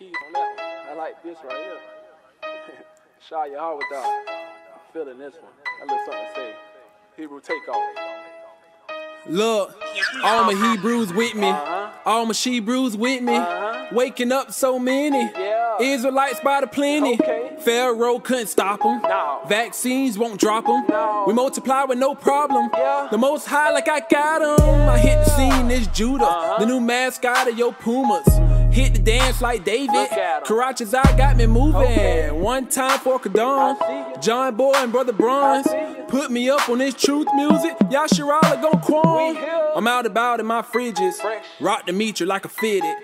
keys on that one. I like this right here. Shah Yahweh. I'm feeling this one. That little something to say. Hebrew takeoff. Look, all my Hebrews with me, Uh-huh. all my Shebrews with me. Uh-huh. Waking up so many. Yeah. Israelites by the plenty. Okay. Pharaoh couldn't stop them. No. Vaccines won't drop them. No. We multiply with no problem. Yeah. The most high like I got got 'em. I hit the scene, this Judah, Uh-huh. the new mascot of your Pumas. Hit the dance like David. Karachi's I got me moving. Okay. One time for Kadon. I see ya. John Boy and Brother Bronze. I see ya. Put me up on this truth music. Y'all Shirala gon' qualm. I'm out about in my fridges. Rock the meter like a fitted.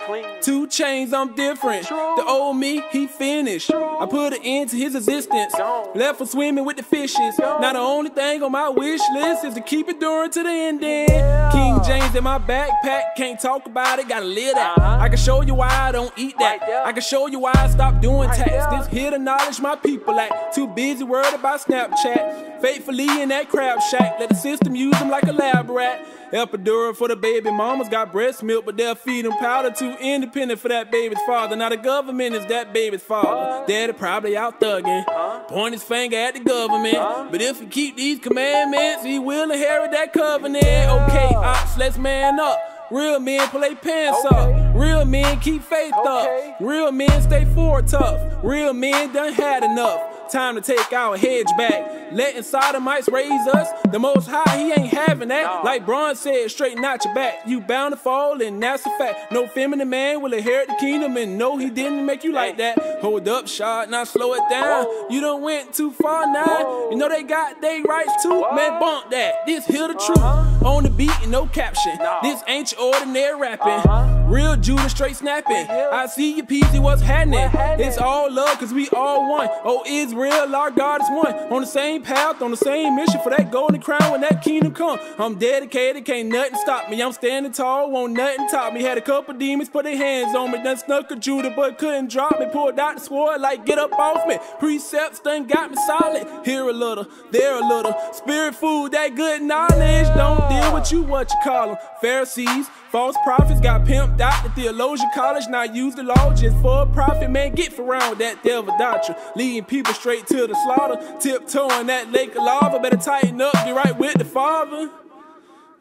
Two chains, I'm different. The old me, he finished. I put an end to his existence. Left for swimming with the fishes. Now the only thing on my wish list is to keep it during to the ending. King James in my backpack, can't talk about it, gotta live that. Uh-huh. I can show you why I don't eat that. I can show you why I stopped doing tax. This here to knowledge my people act. Too busy worried about Snapchat. Faithfully in that crab shack. Let the system use them like a lab rat. Epidural for the baby mamas got breast milk, but they'll feed them powder. Too independent for that baby's father. Now the government is that baby's father. What? Daddy probably out thugging. Uh-huh. Point his finger at the government. Uh-huh. But if he keep these commandments, he will inherit that covenant. Okay, ops, let's man up. Real men pull their pants Okay. up. Real men keep faith Okay. up. Real men stay forward tough. Real men done had enough. Time to take our hedge back. Letting sodomites raise us. The most high, he ain't having that. Like Braun said, straighten out your back. You bound to fall, and that's a fact. No feminine man will inherit the kingdom, and no, he didn't make you like that. Hold up, shot, now slow it down. You done went too far now. You know they got they rights too. Man, bump that. This here the truth. Uh-huh. On the beat and no caption. This ain't your ordinary rapping. Uh-huh. Real Judah straight snapping. I see you, peasy, what's happening? What happening? It's all love, cause we all one. Oh, Israel, our God is one. On the same path, on the same mission for that golden crown when that kingdom come. I'm dedicated, can't nothing stop me. I'm standing tall, won't nothing top me. Had a couple demons put their hands on me. Done snuck a Judah, but couldn't drop me. Pulled out the sword like get up off me. Precepts done got me solid. Here a little, there a little. Spirit food, that good knowledge. Don't deal with you, what you call them. Pharisees, false prophets got pimped out the theologian college. Now use the law just for a profit. Man, get around that devil doctrine. Leading people straight to the slaughter. Tiptoeing that lake of lava. Better tighten up, get right with the Father.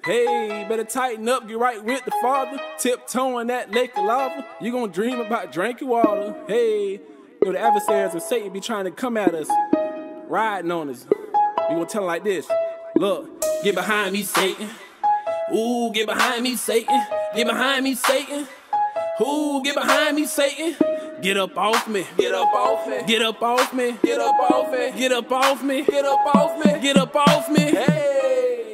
Hey, better tighten up, get right with the Father. Tiptoeing that lake of lava. You gonna dream about drinking water. Hey, you know the adversaries of Satan be trying to come at us, riding on us. We gonna tell them like this. Look, get behind me, Satan. Ooh, get behind me, Satan. Get behind me, Satan. Ooh, get behind me, Satan. Get up off me. Get up off me. Get up off me. Get up off me. Get up off me. Get up off me. Get up off me. Hey.